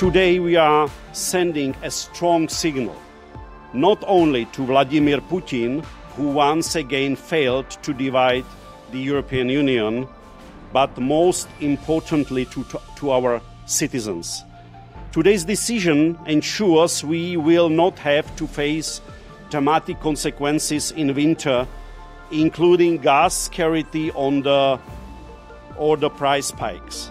Today we are sending a strong signal, not only to Vladimir Putin, who once again failed to divide the European Union, but most importantly to, to our citizens. Today's decision ensures we will not have to face dramatic consequences in winter, including gas scarcity on the, or the price spikes.